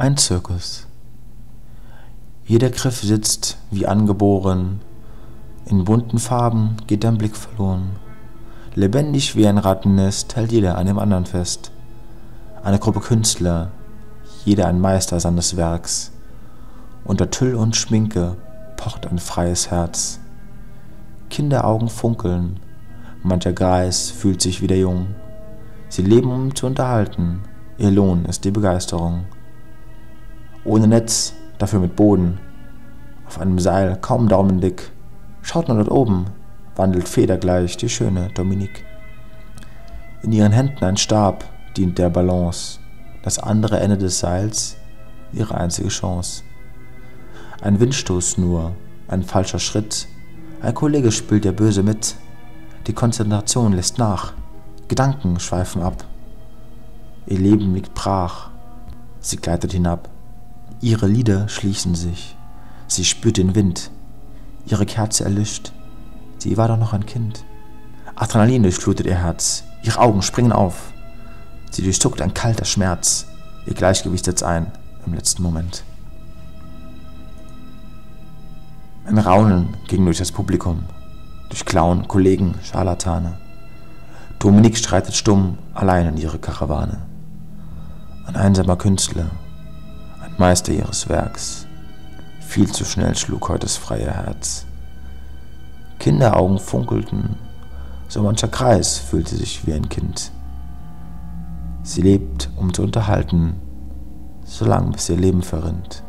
Ein Zirkus. Jeder Griff sitzt wie angeboren, in bunten Farben geht dein Blick verloren. Lebendig wie ein Rattennest hält jeder an dem anderen fest. Eine Gruppe Künstler, jeder ein Meister seines Werks. Unter Tüll und Schminke pocht ein freies Herz. Kinderaugen funkeln, mancher Greis fühlt sich wieder jung. Sie leben, um zu unterhalten, ihr Lohn ist die Begeisterung. Ohne Netz, dafür mit Boden, auf einem Seil kaum daumendick. Schaut nur dort oben, wandelt federgleich die schöne Dominique. In ihren Händen ein Stab dient der Balance, das andere Ende des Seils ihre einzige Chance. Ein Windstoß nur, ein falscher Schritt, ein Kollege spült ja böse mit. Die Konzentration lässt nach, Gedanken schweifen ab. Ihr Leben liegt brach, sie gleitet hinab. Ihre Lieder schließen sich, sie spürt den Wind, ihre Kerze erlischt. Sie war doch noch ein Kind. Adrenalin durchflutet ihr Herz, ihre Augen springen auf. Sie durchzuckt ein kalter Schmerz, ihr Gleichgewicht setzt ein im letzten Moment. Ein Raunen ging durch das Publikum, durch Clown, Kollegen, Scharlatane. Dominique streitet stumm allein in ihre Karawane. Ein einsamer Künstler, Meister ihres Werks. Viel zu schnell schlug heute das freie Herz. Kinderaugen funkelten, so mancher Kreis fühlte sich wie ein Kind. Sie lebt, um zu unterhalten, solange bis ihr Leben verrinnt.